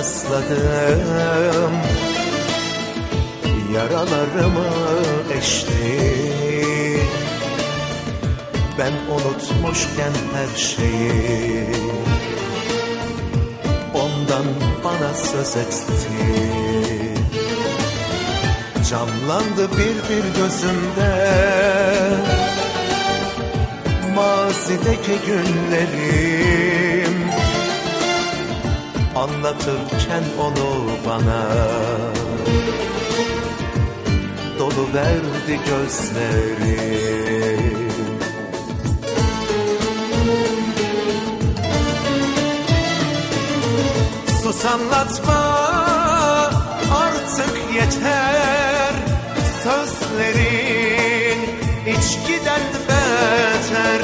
ısladım Yaralarımı eşti. Ben unutmuşken her şeyi. Ondan bana söz etti. Canlandı bir bir gözümde. Mazideki günlerim Anlatırken onu bana. Dolu verdi gözlerim Sus anlatma artık yeter. Sözlerin içkiden beter.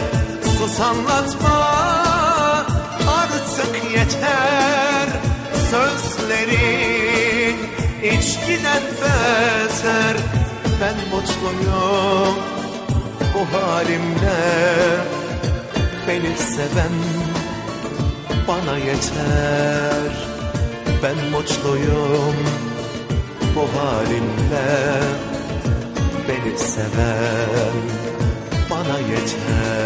Sus anlatma artık yeter Sözlerin içkiden beter. Ben mutluyum bu halimle. Beni seven bana yeter. Ben mutluyum bu halimle. Beni seven bana yeter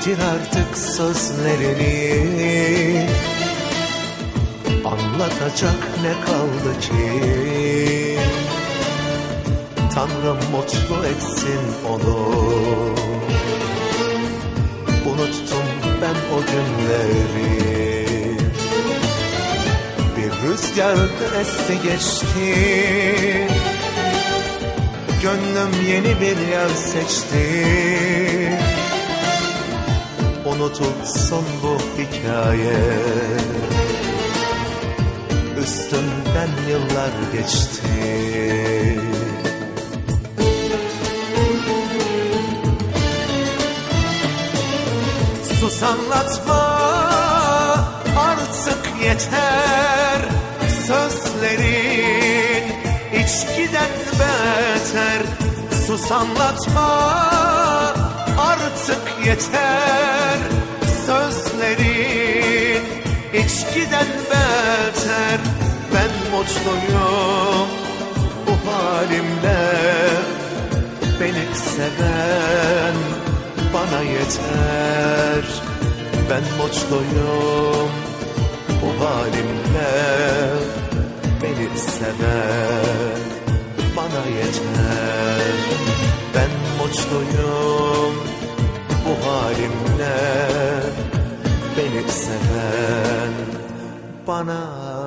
Bitir artık sözlerini. Anlatacak ne kaldı ki? Tanrım mutlu etsin onu. Unuttum ben o günleri. Bir rüzgarda esti geçti. Gönlüm yeni bir yer seçti Unutulsun bu hikaye. Üstünden yıllar geçti. Sus anlatma artık yeter. Sözlerin içkiden beter. Sus anlatma artık yeter Sözlerin içkiden beter. Ben mutluyum bu halimle Beni seven bana yeter. Ben mutluyum bu halimle Beni seven bana yeter. Ben mutluyum bu halimle Beni seven bana